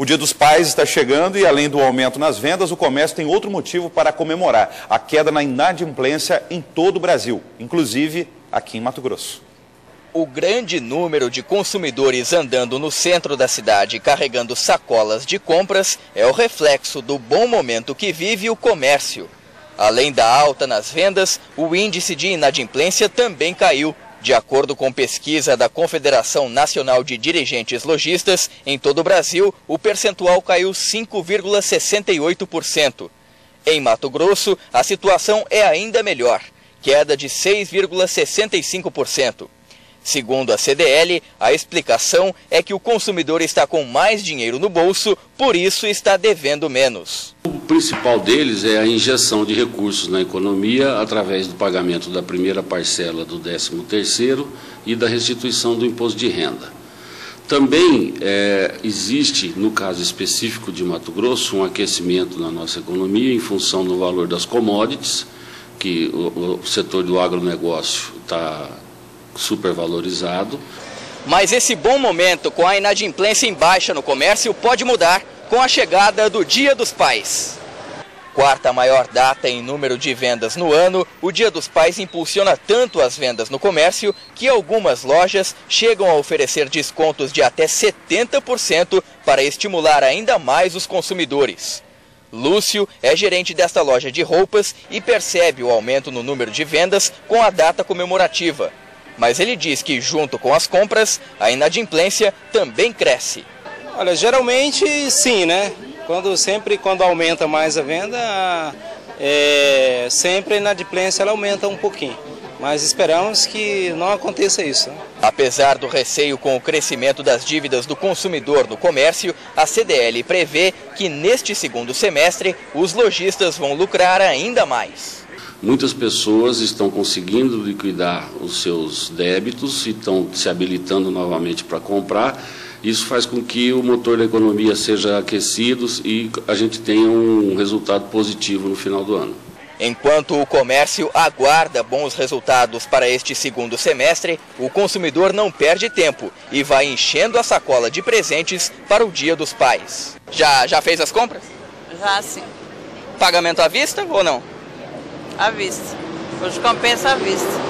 O Dia dos Pais está chegando e, além do aumento nas vendas, o comércio tem outro motivo para comemorar: a queda na inadimplência em todo o Brasil, inclusive aqui em Mato Grosso. O grande número de consumidores andando no centro da cidade carregando sacolas de compras é o reflexo do bom momento que vive o comércio. Além da alta nas vendas, o índice de inadimplência também caiu. De acordo com pesquisa da Confederação Nacional de Dirigentes Logistas, em todo o Brasil, o percentual caiu 5,68%. Em Mato Grosso, a situação é ainda melhor, queda de 6,65%. Segundo a CDL, a explicação é que o consumidor está com mais dinheiro no bolso, por isso está devendo menos. O principal deles é a injeção de recursos na economia através do pagamento da primeira parcela do 13º e da restituição do imposto de renda. Também é, existe, no caso específico de Mato Grosso, um aquecimento na nossa economia em função do valor das commodities, que o, o setor do agronegócio está supervalorizado. Mas esse bom momento com a inadimplência em baixa no comércio pode mudar com a chegada do Dia dos Pais. Quarta maior data em número de vendas no ano, o Dia dos Pais impulsiona tanto as vendas no comércio que algumas lojas chegam a oferecer descontos de até 70% para estimular ainda mais os consumidores. Lúcio é gerente desta loja de roupas e percebe o aumento no número de vendas com a data comemorativa mas ele diz que junto com as compras, a inadimplência também cresce. Olha, geralmente sim, né? Quando sempre quando aumenta mais a venda, é, sempre a inadimplência ela aumenta um pouquinho. Mas esperamos que não aconteça isso. Né? Apesar do receio com o crescimento das dívidas do consumidor no comércio, a CDL prevê que neste segundo semestre os lojistas vão lucrar ainda mais. Muitas pessoas estão conseguindo liquidar os seus débitos e estão se habilitando novamente para comprar. Isso faz com que o motor da economia seja aquecido e a gente tenha um resultado positivo no final do ano. Enquanto o comércio aguarda bons resultados para este segundo semestre, o consumidor não perde tempo e vai enchendo a sacola de presentes para o Dia dos Pais. Já, já fez as compras? Já sim. Pagamento à vista ou não? À vista. Hoje compensa à vista.